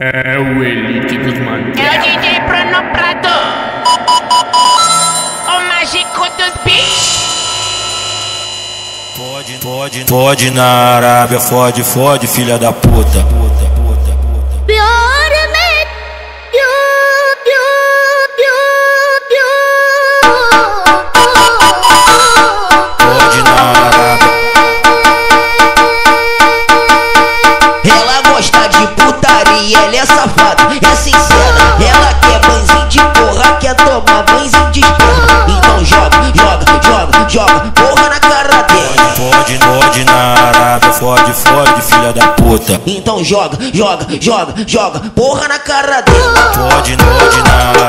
É o Elite dos É o. DJ Bruno Prado. O mágico dos beats. Pode, pode, pode na Arábia, fode, fode, filha da puta. puta, puta, puta. Putaria, ela é safada, é sincera. Ela quer banzinho de porra, quer tomar banzinho de esperma. Então joga, joga, joga, joga, porra na cara dela. pode, pode na Arábia, fode, fode, filha da puta. Então joga, joga, joga, joga, porra na cara dela. Pode, pode na Arábia,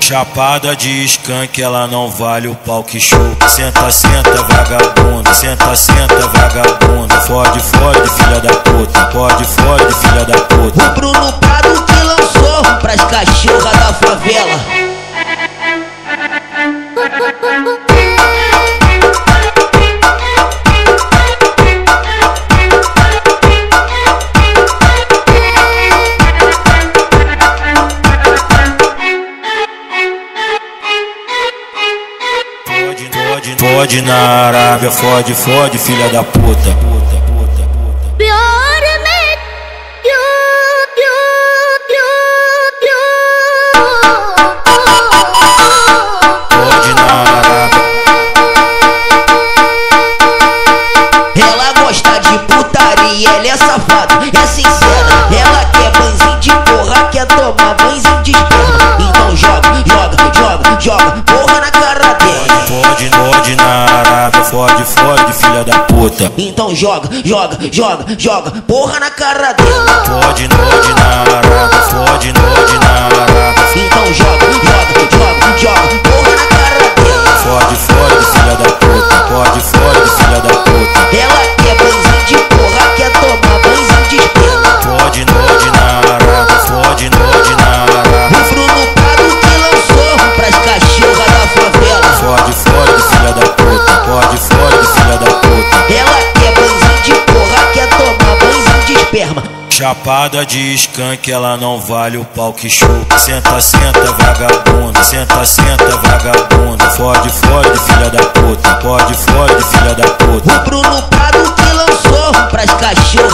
Chapada de skunk, ela não vale o pau que show. Senta, senta, vagabunda. Senta, senta, vagabunda. Fode, fode, filha da puta. Pode, fode, filha da puta. Pode na Arábia. Fode, fode, filha da puta. You, Pode na Arábia. Ela gosta de putaria, ela é safada, é sincera. Ela quer banzinho de porra, quer tomar banzinho de esperma. Pode na Arábia. Fode, fode, filha da puta. Então joga, joga, joga, joga, porra na cara dela. Pode, Chapada de skunk, ela não vale o pau que show. Senta, senta, vagabunda. Senta, senta, vagabunda. Fode, fode, filha da puta. Pode, fode, filha da puta. O Bruno Prado que lançou pras favela.